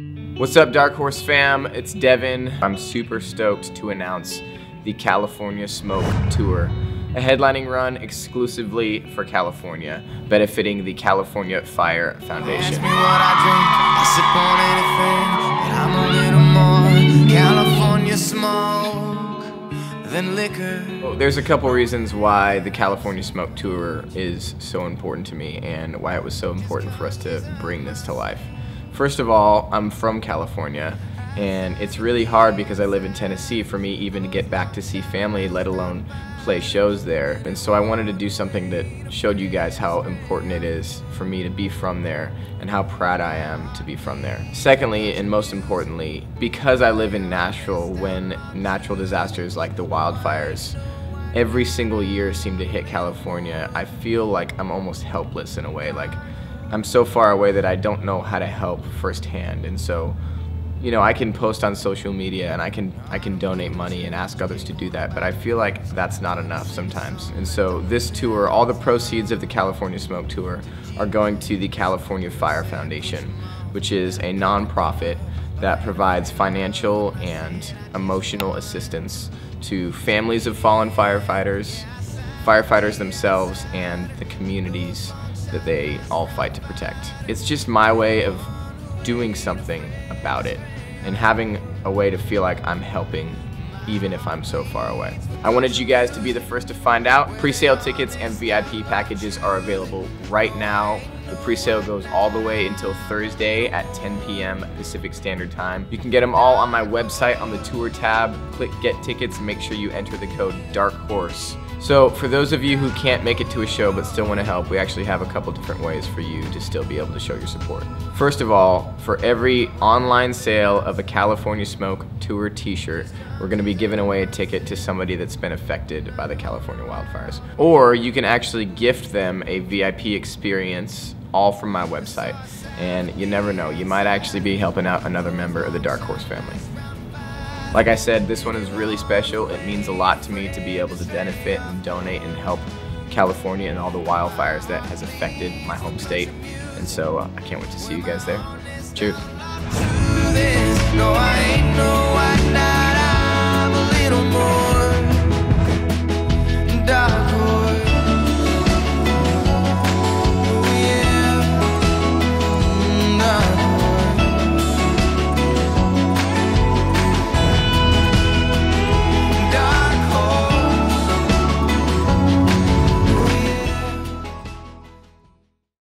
What's up, Dark Horse fam? It's Devin. I'm super stoked to announce the California Smoke Tour, a headlining run exclusively for California, benefiting the California Fire Foundation. Ask me what I drink, I sip on anything, but I'm a little more California smoke than liquor. Well, There's a couple reasons why the California Smoke Tour is so important to me and why it was so important for us to bring this to life. First of all, I'm from California and it's really hard because I live in Tennessee for me even to get back to see family, let alone play shows there. And so I wanted to do something that showed you guys how important it is for me to be from there and how proud I am to be from there. Secondly, and most importantly, because I live in Nashville when natural disasters like the wildfires every single year seem to hit California, I feel like I'm almost helpless in a way. Like I'm so far away that I don't know how to help firsthand. And so, you know, I can post on social media and I can I can donate money and ask others to do that, but I feel like that's not enough sometimes. And so this tour, all the proceeds of the California Smoke Tour are going to the California Fire Foundation, which is a nonprofit that provides financial and emotional assistance to families of fallen firefighters, firefighters themselves, and the communities that they all fight to protect. It's just my way of doing something about it and having a way to feel like I'm helping even if I'm so far away. I wanted you guys to be the first to find out. Pre-sale tickets and VIP packages are available right now. The pre-sale goes all the way until Thursday at 10 p.m. Pacific Standard Time. You can get them all on my website on the tour tab. Click get tickets and make sure you enter the code Dark Horse. So for those of you who can't make it to a show but still want to help, we actually have a couple different ways for you to still be able to show your support. First of all, for every online sale of a California Smoke Tour t-shirt, we're going to be giving away a ticket to somebody that's been affected by the California wildfires. Or you can actually gift them a VIP experience all from my website. And you never know, you might actually be helping out another member of the Dark Horse family. Like I said, this one is really special. It means a lot to me to be able to benefit and donate and help California and all the wildfires that has affected my home state. And so uh, I can't wait to see you guys there. Cheers.